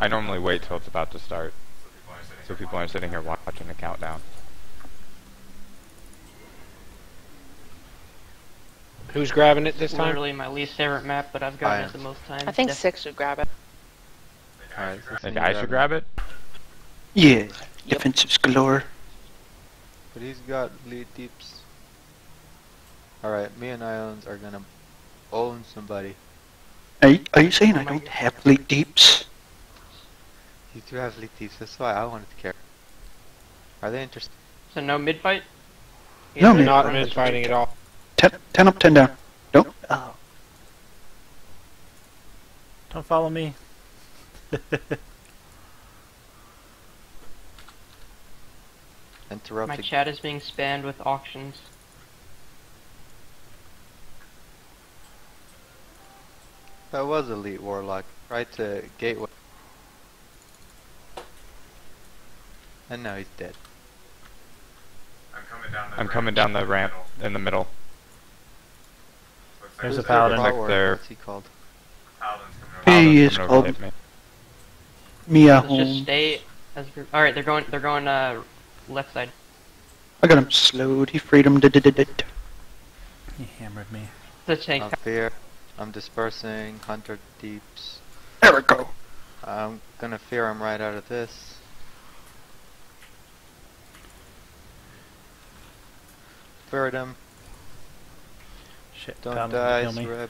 I normally wait till it's about to start. So people aren't sitting here watching the countdown. Who's grabbing it this time? literally my least favorite map, but I've gotten it the most times. I think Def- six would grab it. Alright, Think I should grab it? Yeah, defensives galore. But he's got lead deeps. Alright, me and Ions are gonna own somebody. Are you, are you saying I don't have lead deeps? You do have lead deeps, that's why I wanted to care. Are they interested? So no mid fight. No mid- not mid fighting at all. Ten, ten up, ten down. Don't. Oh. Don't follow me. Interrupt. My the- chat is being spammed with auctions. That was Elite Warlock. Right to Gateway. And now he's dead. I'm coming down the I'm ramp in the middle. There's a paladin. Back there. What's he called? He Paladin's is coming over to called hit me. Mia Let's just stay as group. All right, they're going. They're going uh left side. I got him slowed. He freed him. Did He hammered me. The tank. I'm fear. I'm dispersing. Hunter deeps. There we go. I'm gonna fear him right out of this. Feared him. Shit, Don't die, gonna kill me. Sreb.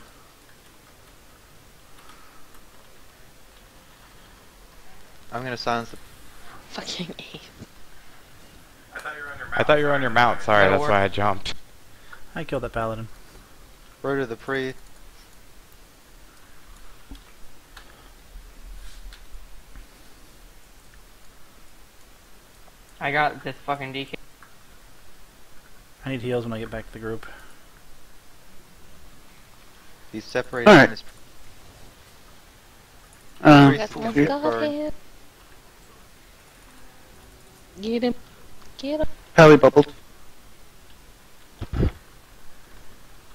I'm gonna silence the. Fucking eight. I thought you were on your mount. Sorry, That'll that's work. why I jumped. I killed that paladin. Bird of the Prey. I got this fucking DK. I need heals when I get back to the group. He's separated Alright. from his. Um, Priest That's will one get go ahead. Get him. Get him. Pally bubbled.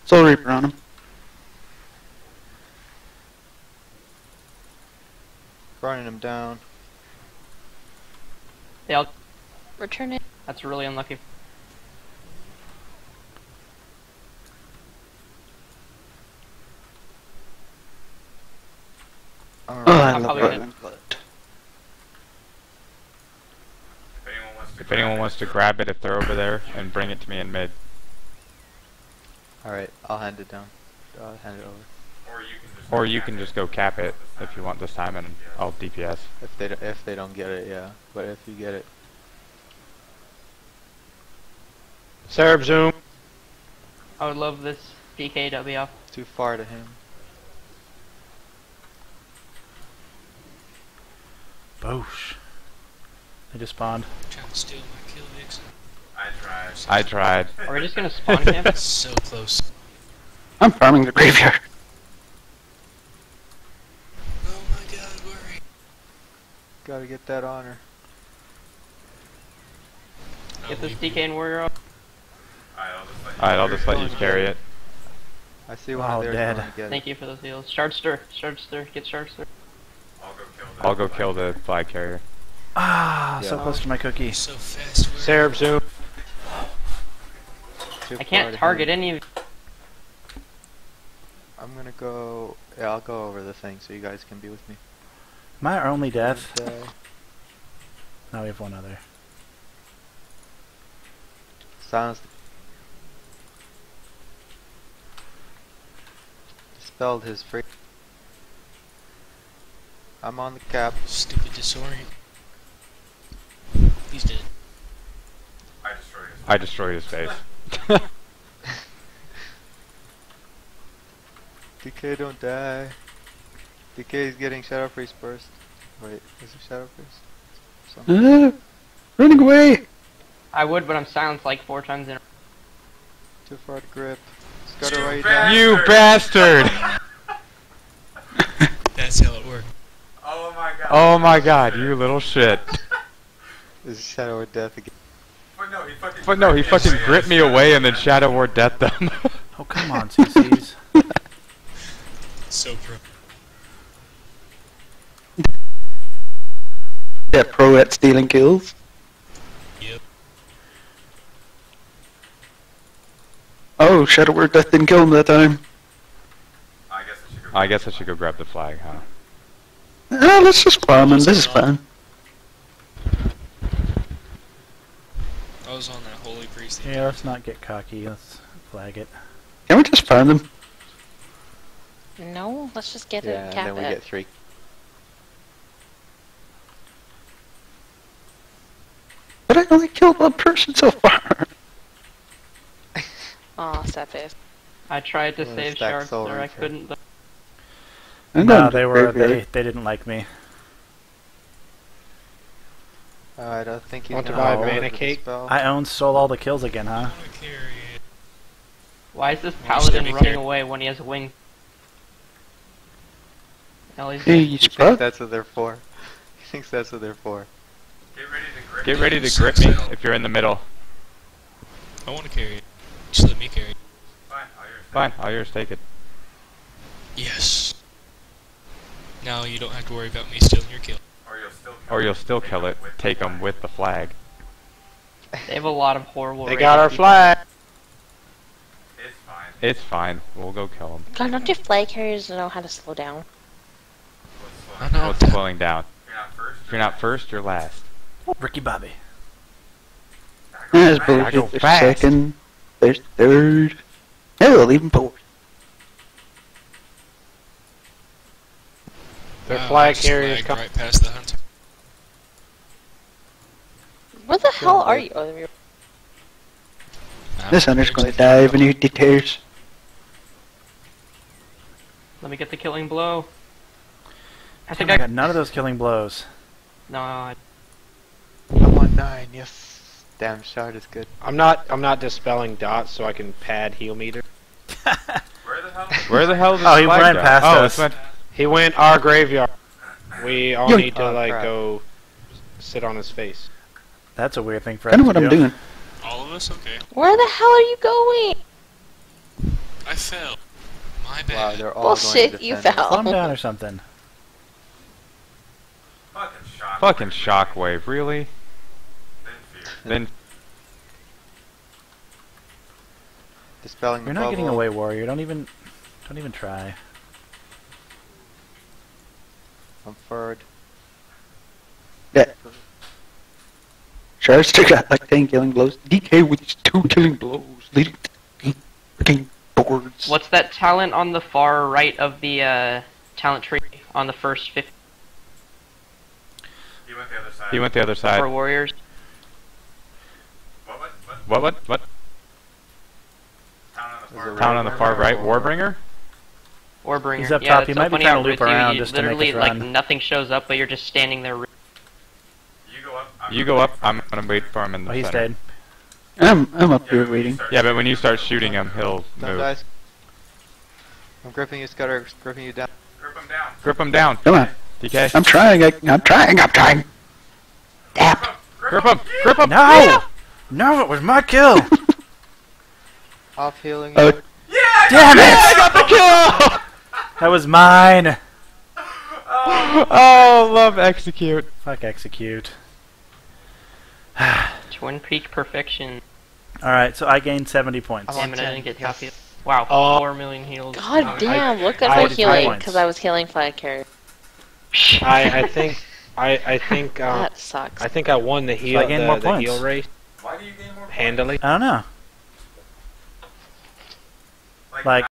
Soul Reaper on him. Burning him down. They all. Return it. That's really unlucky. Alright. Oh, I I'm love probably Rotten Blood. If anyone wants to grab it, if they're over there, and bring it to me in mid. Alright, I'll hand it down. I'll hand it over. Or you can just go cap it if you want this time, and I'll DPS. If they don't, if they don't get it, yeah. But if you get it, Serb zoom. I would love this DKW. too far to him. Boosh. They just spawned. Trying to steal my kill, Vixen. I tried. Are we just gonna spawn camp? So close. I'm farming the graveyard. Oh my god, worry. Gotta get that honor. Oh, get this DK and warrior up. Alright, I'll just let you carry it. I see one Oh, of theirs dead. going to get Thank you for those heals. Shard stir. Shard stir. Get shard stir. I'll go kill the flag carrier. Ah, so Yeah. close to my cookie. So fast, worry. Serb zoom. I can't target any of. I'm gonna go. Yeah, I'll go over the thing so you guys can be with me. My only death. And, uh, Now we have one other. silence. Dispelled his free. I'm on the cap. Stupid disorient. He's dead. I destroyed his face. DK don't die. DK is getting Shadow Priest burst. Wait, is it Shadow Priest? Something. Uh, running away. I would, but I'm silenced like four times in. a Too far to grip. Scutter right down. You bastard! That's how it worked. Oh, oh my god, you little shit. This is Shadow of Death again. But no, he fucking gripped me away and then Shadow Word Death them. Oh, come on, CCs. So pro. Yeah, pro at stealing kills. Yep. Oh, Shadow Word Death didn't kill him that time. I guess I should go grab the flag, huh? Let's just farm him. This is fine. I was on that holy priest. Yeah, let's not get cocky. Let's flag it. Can we just farm them? No, let's just get Yeah, it and cap then we it. get three. But I only killed one person so far. Aw, sad face. I tried to Well, save sharks soul there, I couldn't. Though. I'm No, they were they, they didn't like me. Uh, I don't think he's Want to buy hold it mana cake? I own stole all the kills again, huh? want to carry it. Why is this paladin running be away when he has a wing? Ellie's He thinks that's what they're for. He thinks that's what they're for. Get ready to grip me if you're in the middle. I want to carry it. Just let me carry it. Fine, all yours, take it. Yes. Now you don't have to worry about me stealing your kill. Or you'll still kill it, take them with the flag. They have a lot of horrible. They got our people. flag. It's fine, It's fine. we'll go kill them. God, don't you flag carriers know how to slow down? I know. What's slowing down? If you're not first, you're last. Ricky Bobby. There's go. There's fast. second. There's third. Hell, even fourth. Their Wow, flag just carriers lagged come. right past the hunter. Where the hell are you? Oh, there you I'm This hunter's gonna crazy. die when he deters. Let me get the killing blow. I I think think I I. got none of those killing blows. No, I, I'm on nine, yes. Damn, shard is good. I'm not. I'm not dispelling dots, so I can pad heal meter. Where the hell did Oh, the he ran go? past oh, us. It went- He went our graveyard. We all Yo- need to Oh, like crap. go sit on his face. That's a weird thing for us I know to what I'm do. doing. All of us? Okay. Where the hell are you going? I fell. My Wow, bad. they're all Bullshit, going to you fell. Calm down or something. Fucking shockwave, really? Then Dispelling You're the not getting away, warrior. Don't even, don't even try. I'm forward. Yeah. Shard still got like 10 killing blows. DK with his two killing blows, leading to eight freaking boards. what's that talent on the far right of the uh, talent tree on the first 50 he went the other side. You went the other side. warriors? What, what, what? There's a Town on the far right, Warbringer. Warbringer? Warbringer. He's up yeah, top. that's He so might be funny trying to loop around you just to make literally, us like run. nothing shows up, but you're just standing there. You go up, I'm gonna wait for him in the Oh, he's center. dead. I'm, I'm up here waiting. Yeah, but when you start shooting him, he'll Don't move. die. I'm gripping you, Scudder. Gripping you down. Grip him down, Grip him down. Come on. DK. I'm trying. I, I'm trying. I'm trying. Dap. Grip him! Grip him! No! No, it was my kill! Off healing. Oh. you. Damn it! I got the kill! That was mine. Oh, love execute. Fuck execute. Twin Peak perfection. Alright, so I gained 70 points. I'm on Damn it, I 10. didn't get Yes. top. Wow, Oh. four million heals. God damn, look at my healing, because I was healing flag carrier. I, I think. I, I think. Um, That sucks. I think I won the heal. I gained the, more the points. heal race. Handily. I don't know. Like,